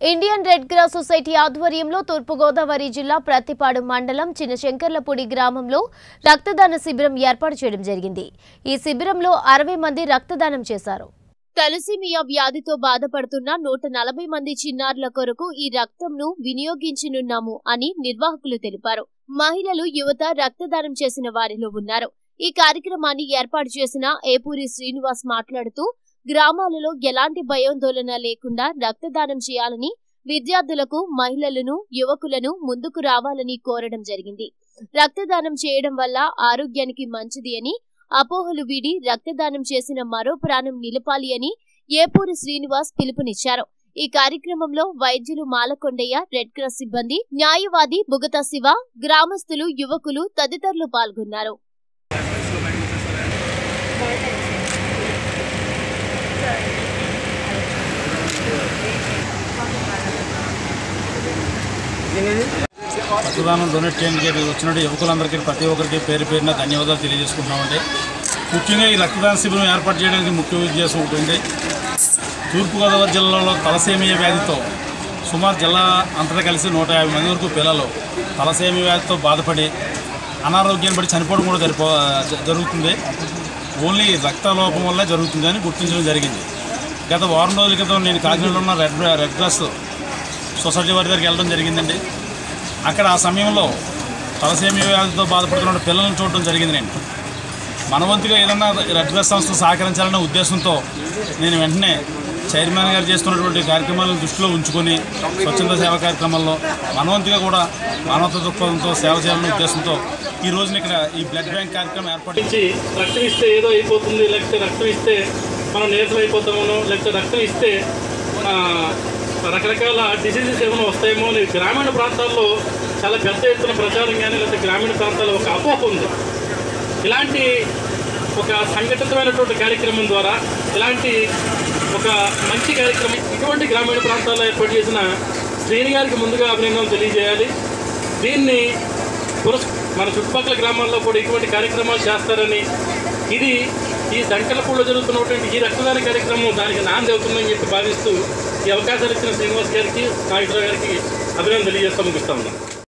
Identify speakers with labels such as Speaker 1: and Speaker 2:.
Speaker 1: Indian red cross society ఆధ్వర్యంలో తూర్పుగోదావరి జిల్లా ప్రత్తిపాడు మండలం చిన్నశంకర్లపూడి గ్రామంలో రక్తదాన శిబిరం ఏర్పాటు చేయడం జరిగింది. ఈ శిబిరంలో అరవై మంది రక్తదానం చేశారు. తలసీమియా వ్యాధితో బాధపడుతున్న నూట నలభై మంది చిన్నారుల కొరకు ఈ రక్తంను వినియోగించనున్నాము అని నిర్వాహకులు తెలిపారు. మహిళలు యువత రక్తదానం చేసిన వారిలో ఉన్నారు. ఈ కార్యక్రమాన్ని ఏర్పాటు చేసిన ఏపూరి శ్రీనివాస్ మాట్లాడుతూ గ్రామాలలో ఎలాంటి భయాందోళన లేకుండా రక్తదానం చేయాలని విద్యార్థులకు మహిళలను యువకులను ముందుకు రావాలని కోరడం జరిగింది. రక్తదానం చేయడం వల్ల ఆరోగ్యానికి మంచిది అని అపోహలు వీడి రక్తదానం చేసిన మరో ప్రాణం నిలపాలి అని ఏపూరి శ్రీనివాస్ పిలుపునిచ్చారు. ఈ కార్యక్రమంలో వైద్యులు మాలకొండయ్య రెడ్ క్రాస్ సిబ్బంది న్యాయవాది బుగత శివ గ్రామస్తులు యువకులు తదితరులు పాల్గొన్నారు.
Speaker 2: రక్తదానం డొనేట్ చేయడానికి వచ్చినట్టు యువకులందరికీ ప్రతి ఒక్కరికి పేరు పేరున ధన్యవాదాలు తెలియజేసుకుంటున్నామండి. ముఖ్యంగా ఈ రక్తదాన శిబిరం ఏర్పాటు చేయడానికి ముఖ్య ఉద్దేశం ఉంటుంది తూర్పుగోదావరి జిల్లాలో తలసేమియా వ్యాధితో సుమారు జిల్లా అంతటా కలిసి నూట యాభై మంది వరకు పిల్లలు తలసేమియా వ్యాధితో బాధపడి అనారోగ్యాన్ని బట్టి చనిపోవడం కూడా జరిపో జరుగుతుంది. ఓన్లీ రక్త లోపం వల్ల జరుగుతుందని గుర్తించడం జరిగింది. గత వారం రోజుల క్రితం నేను కాకినాడలో ఉన్న రెడ్ రెడ్ క్రాస్ సొసైటీ వారి దగ్గరికి వెళ్ళడం జరిగిందండి. అక్కడ ఆ సమయంలో తలసేమి వ్యాధితో బాధపడుతున్న పిల్లలను చూడడం జరిగింది నేను. మనవంతుగా ఏదన్నా రెడ్ క్రాస్ సంస్థ సహకరించాలనే ఉద్దేశంతో నేను వెంటనే చైర్మన్ గారు చేస్తున్నటువంటి కార్యక్రమాలను దృష్టిలో ఉంచుకొని స్వచ్ఛంద సేవ కార్యక్రమాల్లో మనవంతుగా కూడా మానవత దృక్పథంతో సేవ చేయాలనే ఉద్దేశంతో ఈ రోజున ఇక్కడ ఈ బ్లడ్ బ్యాంక్ కార్యక్రమం ఏర్పాటు
Speaker 3: రక్తం ఇస్తే ఏదో అయిపోతుంది లేకపోతే రక్తం ఇస్తే మనం నీరసం అయిపోతామనో లేకపోతే రక్తం ఇస్తే రకరకాల డిసీజెస్ ఏమైనా వస్తాయేమో అని గ్రామీణ ప్రాంతాల్లో చాలా పెద్ద ఎత్తున ప్రచారం కానీ లేకపోతే గ్రామీణ ప్రాంతాల్లో ఒక అపోహ ఉంది. ఇలాంటి ఒక సంఘటితమైనటువంటి కార్యక్రమం ద్వారా ఇలాంటి ఒక మంచి కార్యక్రమం ఇటువంటి గ్రామీణ ప్రాంతాల్లో ఏర్పాటు చేసిన శ్రేణి గారికి ముందుగా అభినందనలు తెలియజేయాలి. దీన్ని పురస్ మన చుట్టుపక్కల గ్రామాల్లో కూడా ఇటువంటి కార్యక్రమాలు చేస్తారని ఇది ఈ సంకల్పంలో జరుగుతున్నటువంటి ఈ రక్తదాన కార్యక్రమం దానికి నాంది అవుతుందని చెప్పి భావిస్తూ ఈ అవకాశాలు ఇచ్చిన శ్రీనివాస్ గారికి నాగేశ్వర గారికి అభినందనలు తెలియజేస్తా ముగిస్తా ఉన్నాను